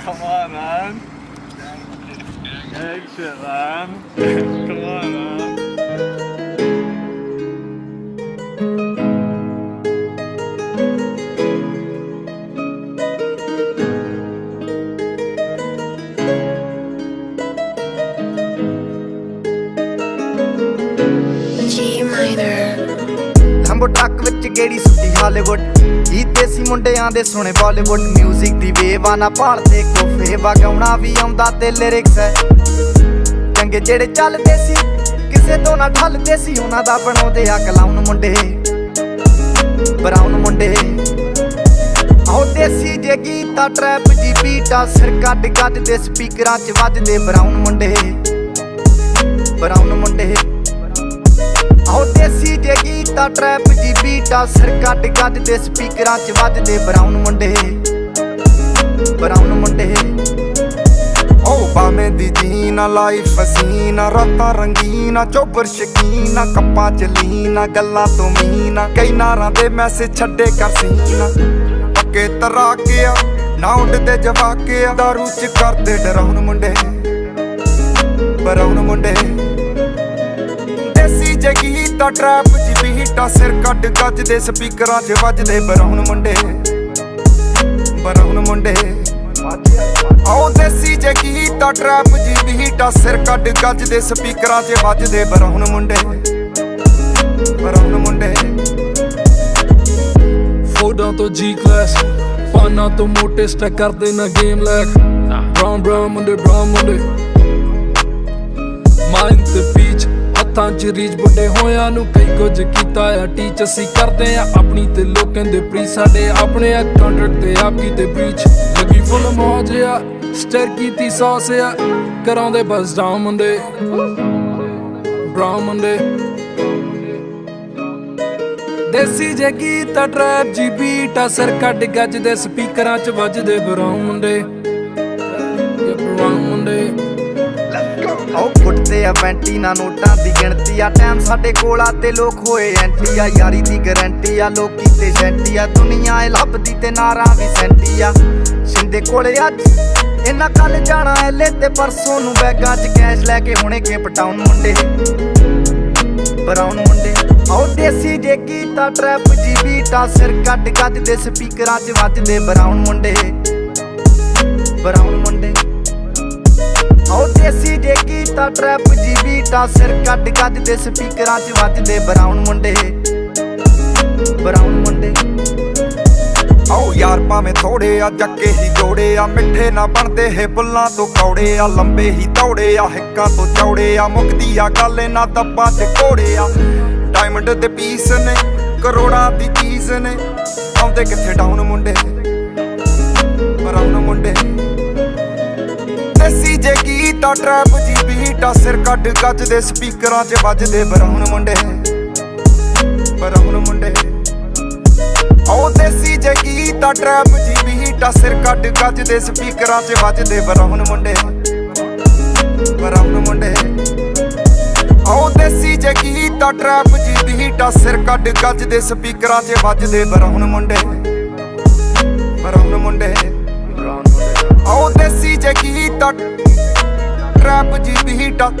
Come on, man. Egg shit, man. Come on, man. G minor. Lambo truck ਵਿੱਚ ਗੇੜੀ ਸੁੱਟੀ Hollywood ਇਹ ਦੇਸੀ ਮੁੰਡਿਆਂ ਦੇ ਸੁਣੇ ਬਾਲੀਵੁੱਡ 뮤직 ਦੀ ਵੇਵ ਆ ਨਾ ਭਾਲਦੇ ਕੋਫੇ ਵਗਾਉਣਾ ਵੀ ਆਉਂਦਾ ਤੇ ਲਿਰਿਕਸ ਹੈ ਚੰਗੇ ਜਿਹੜੇ ਚੱਲਦੇ ਸੀ, ਕਿਸੇ ਤੋਂ ਨਾ ਢਲਦੇ ਸੀ, ਉਹਨਾਂ ਦਾ ਬਣਾਉਂਦੇ ਆ ਕਲਾਉਨ ਮੁੰਡੇ। ਬਰਾਉਨ ਮੁੰਡੇ। ਆਉ ਦੇਸੀ ਜੇ ਗੀਤਾ ਟਰੈਪ ਜੀ ਬੀਟਾ ਸਿਰ ਕੱਢ ਕੱਢ ਦੇ ਸਪੀਕਰਾਂ 'ਚ ਵੱਜਦੇ ਬਰਾਉਨ ਮੁੰਡੇ। ਬਰਾਉਨ ਮੁੰਡੇ। ਆਉ ਦੇਸੀ ਜੇ ਗੀਤਾ ਜੀ ਬੀਟਾ ਸਿਰ ਕੱਢ ਕੱਢ ਦੇ ਸਪੀਕਰਾਂ 'ਚ ਵੱਜਦੇ ਬਰਾਉਨ ਮੁੰਡੇ। ਬਰਾਉਨ ਮੁੰਡੇ। ਓ ਬਾਵੇਂ ਦੀ ਜੀਨਾ ਲਾਈਫ ਹਸੀਨਾ ਰਾਤਾਂ ਰੰਗੀਨਾ ਚੋਬਰ ਸ਼ਕੀਨਾ ਕੱਪਾਂ ਚ ਲੀਨਾ ਗੱਲਾਂ ਤੋਂ ਮੀਨਾ ਕਈ ਨਾਰਾਂ ਦੇ ਮੈਸੇਜ ਛੱਡੇ ਕਰ ਸੀਨਾ ਪੱਕੇ ਤਰਾ ਗਿਆ ਨਾ ਉੱਡਦੇ ਜਵਾਕੇ ਦਾਰੂ ਚ ਕਰਦੇ ਡਰਾਉਣ ਮੁੰਡੇ। ਬਰਾਉਣ ਮੁੰਡੇ। ਦੇਸੀ ਜਗੀ ਤਾਂ ਟਰੈਪ ਬੀਟਾ ਸਿਰ ਕੱਢ ਗੱਜ ਦੇ ਸਪੀਕਰਾਂ 'ਚ ਵੱਜਦੇ ਬਰਾਉਣ ਮੁੰਡੇ ਬਰਾਉਣ ਮੁੰਡੇ। ਆਓ ਦੇਸੀ ਜਗੀ ਤਾਂ ਟਰੈਪ ਜੀ ਬੀਟਾ ਸਿਰ ਕੱਢ ਗੱਜ ਦੇ ਸਪੀਕਰਾਂ 'ਚ ਵੱਜਦੇ ਬਰਾਉਣ ਮੁੰਡੇ ਬਰਾਉਣ ਮੁੰਡੇ। ਫੋਟੋਆਂ ਤੋਂ ਜੀ ਕਲਾਸ ਪਾਨਾ ਤੋਂ ਮੋਟੇ ਸਟੈਕ ਕਰਦੇ ਨਾ ਗੇਮ ਲੈਕ ਬ੍ਰਾਊਨ ਬ੍ਰਾਊਨ ਮੁੰਡੇ ਬ੍ਰਾਊਨ ਮੁੰਡੇ। ਮਾਈਂਡ ਤੇ ਪੀਚ ਹੱਥਾਂ ਬੁੱਢੇ ਹੋਇਆਂ ਨੂੰ ਕਈ ਕੁਝ ਕੀਤਾ ਆ। ਟੀਚ ਅਸੀਂ ਕਰਦੇ ਆ, ਆਪਣੀ ਤੇ ਲੋਕਾਂ ਦੇ ਪ੍ਰੀ ਸਾਡੇ ਆਪਣੇ ਆ ਕੰਟਰੈਕਟ ਤੇ ਆਪ ਕੀਤੇ ਬ੍ਰੀਚ ਲੱਗੀ ਫੁੱਲ ਮੌਜ ਆ ਸਟਰ ਕੀਤੀ ਸੌਸ ਆ। ਕਰਾਉਂਦੇ ਬਸ ਡਾਊਨ ਮੁੰਡੇ ਬ੍ਰਾਊਨ ਮੁੰਡੇ ਦੇਸੀ ਜੇ ਗੀਤ ਟਰੈਪ ਜੀ ਬੀਟ ਆ ਕੱਢ ਗੱਜ ਦੇ ਸਪੀਕਰਾਂ 'ਚ ਵੱਜਦੇ ਬਰਾਉਨ ਮੁੰਡੇ ਆ ਵੈਂਟੀ ਨਾ ਨੋਟਾਂ ਦੀ ਗਿਣਤੀ ਆ। ਟਾਈਮ ਸਾਡੇ ਕੋਲ ਆ ਤੇ ਲੋਕ ਹੋਏ ਐਂਟੀ ਆ। ਯਾਰੀ ਦੀ ਗਾਰੰਟੀ ਆ, ਲੋਕੀ ਤੇ ਸੈਂਟੀ ਆ। ਦੁਨੀਆ ਏ ਲੱਭਦੀ ਤੇ ਨਾਰਾਂ ਵੀ ਸੈਂਟੀ ਆ। ਸਿੰਦੇ ਕੋਲੇ ਅੱਜ ਇਹਨਾਂ ਕੱਲ ਜਾਣਾ ਐਲੇ ਤੇ ਪਰਸੋਂ ਨੂੰ ਬੈਗਾਂ 'ਚ ਕੈਸ਼ ਲੈ ਕੇ ਹੁਣੇ ਕੇ ਪਟਾਉਣ ਮੁੰਡੇ। ਬਰਾਉਨ ਮੁੰਡੇ, ਆਓ ਦੇਸੀ ਜੇ ਕੀਤਾ ਟਰੈਪ ਜੀ ਬੀਟਾ ਸਿਰ ਕੱਢ ਕੱਢ ਦੇ ਸਪੀਕਰਾਂ 'ਚ ਵੱਜਦੇ ਬਰਾਉਨ ਮੁੰਡੇ। ਬਰਾਉਨ ਮੁੰਡੇ। ਆਓ ਦੇਸੀ ਜੇ ਕੀਤਾ ਟਰੈਪ ਜੀ ਬੀਟਾ ਸਿਰ ਕੱਢ ਕੱਢ ਦੇ ਸਪੀਕਰਾਂ 'ਚ ਵੱਜਦੇ ਬਰਾਉਨ ਮੁੰਡੇ। ਬਰਾਉਨ ਮੁੰਡੇ। ਆਓ ਯਾਰ ਭਾਵੇਂ ਥੋੜੇ ਆ ਜੱਕੇ ਹੀ ਜੋੜੇ ਆ। ਮਿੱਠੇ ਨਾ ਬਣਦੇ ਹੈ ਬੁੱਲਾਂ ਤੋਂ ਕੌੜੇ ਆ। ਲੰਬੇ ਹੀ ਦੌੜੇ ਆ, ਹਿੱਕਾਂ ਤੋਂ ਚੌੜੇ ਆ। ਮੁਕਦੀ ਆ ਗੱਲ ਇਹਨਾਂ ਦੱਬਾਂ 'ਚ ਕੋੜੇ ਆ। ਡਾਇਮੰਡ ਦੇ ਪੀਸ ਨੇ, ਕਰੋੜਾਂ ਦੀ ਚੀਜ਼ ਨੇ। ਆਉਂਦੇ ਕਿੱਥੇ ਡਾਊਨ ਮੁੰਡੇ? ਬਰਾਉਨ ਮੁੰਡੇ। ਜੇ ਗੀਤਾ ਟਰੈਪ ਜੀ, ਬੀਟਾ ਸਿਰ ਕੱਢ ਗੱਜ ਦੇ ਸਪੀਕਰਾਂ 'ਚ ਵੱਜਦੇ ਬਰਾਉਨ ਮੁੰਡੇ। ਬਰਾਉਨ ਮੁੰਡੇ। ਆਓ ਦੇਸੀ ਜੇ ਗੀਤਾ ਟਰੈਪ ਜੀ, ਬੀਟਾ ਸਿਰ ਕੱਢ ਗੱਜ ਦੇ ਸਪੀਕਰਾਂ 'ਚ ਵੱਜਦੇ ਬਰਾਉਨ ਮੁੰਡੇ। ਬਰਾਉਨ ਮੁੰਡੇ। ਆਓ ਦੇਸੀ ਜੇ ਗੀਤਾ ਟਰੈਪ ਜੀ, ਬੀਟਾ ਸਿਰ ਕੱਢ ਗੱਜ ਦੇ ਸਪੀਕਰਾਂ 'ਚ ਵੱਜਦੇ ਬਰਾਉਨ ਮੁੰਡੇ। ਬਰਾਉਨ ਮੁੰਡੇ। ਆਓ ਦੇਸੀ ਜੇ ਗੀਤਾ ਟਰੈਪ ਜੀ ਬੀਟਾ